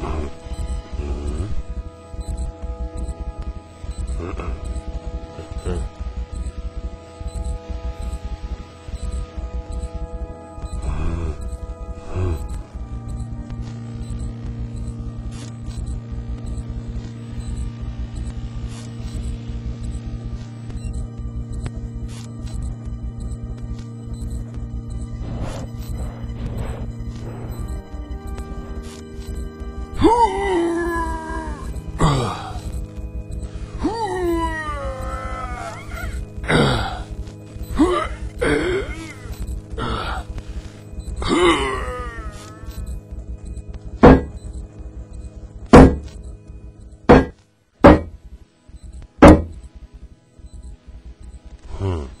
Mm-mm. Mm-hmm. Mm-hmm. Oh.